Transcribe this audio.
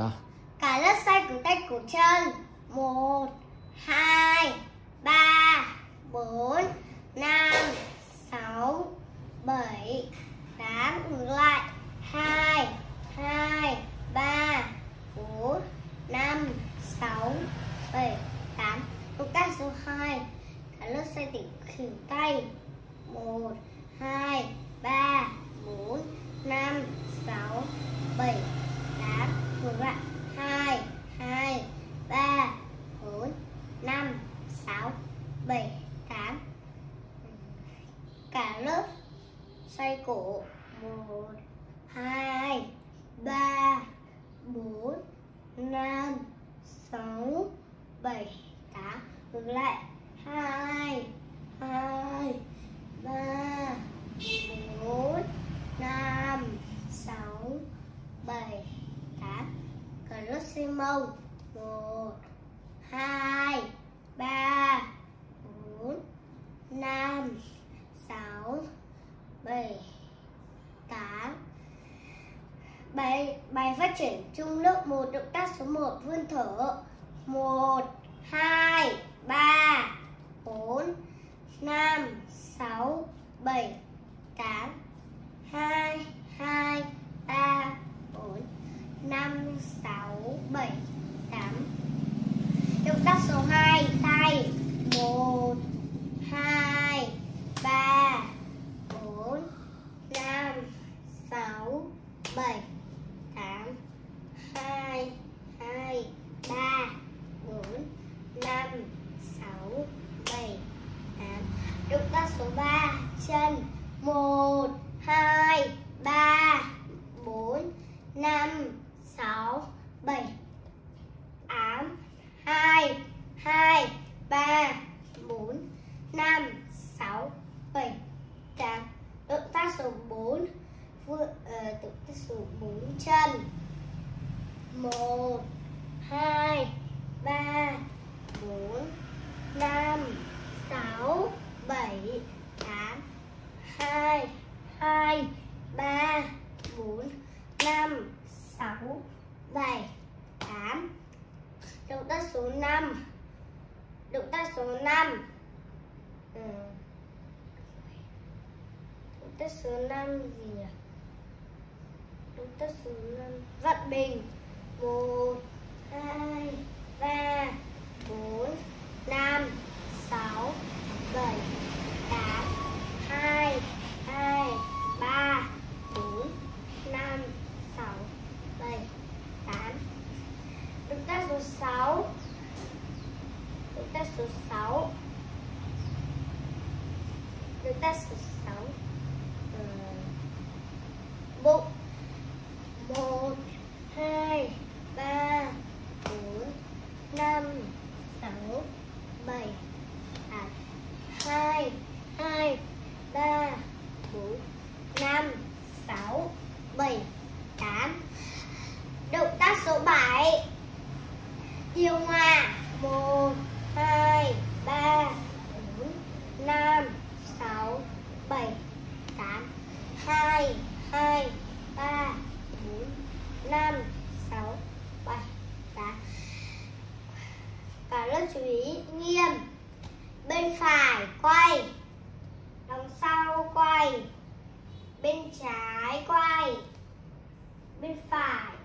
ba cả lớp xoay cổ tay cổ chân. Một, hai, ba, bốn, năm, sáu, bảy, tám. Ngược lại. Hai hai, ba, bốn, năm, sáu, bảy, tám. Động tác số 2 cả lớp xoay tỉnh khử tay. Một hai ba bốn năm sáu bảy tám ngược lại hai hai ba bốn năm sáu bảy tám cả lớp. Xoay cổ. Một, hai, ba, bốn, năm, sáu, bảy, tám. Ngược lại. Hai hai, ba, bốn, năm, sáu, bảy, tám. Cả lớp xoay mông. Một, hai, ba, bốn, năm sáu, bảy, tám. Bài bài phát triển chung lớp 1 động tác số 1 vươn thở. 1 2 3 4 5 6 7 8 2 2 3 4 5 6 7 8 Động tác số 2 tay 1 2 3 4 5 6 7 8 2 2 3 4 5 6 7 8 Động tác số 3 chân. 1 2 3 4 5 6 7 8 2 2 3 4 5 6 7 8 Động tác số 4 Vượt, uh, động tác số 4 chân. 1 2 3 4 5 6 7 8 2 2 3 4 5 6 7 8 Động tác số 5 Động tác số 5 ừ. Động tác số 5 gì à? Động tác số 5 vận bình. 1 2 3 4 5 7 8 Động tác số 6 Động tác số 6 Động tác số 6 ờ, Bụng 1 2 3 4 5 6 7 8 2 2 3 4 5 6 7 8 Động tác số 7 Điều hòa. 1 2 3 4 5 6 7 8 2 2 3 4 5 6 7 8 Cả lớp chú ý, nghiêm. Bên phải, quay. Đằng sau, quay. Bên trái, quay. Bên phải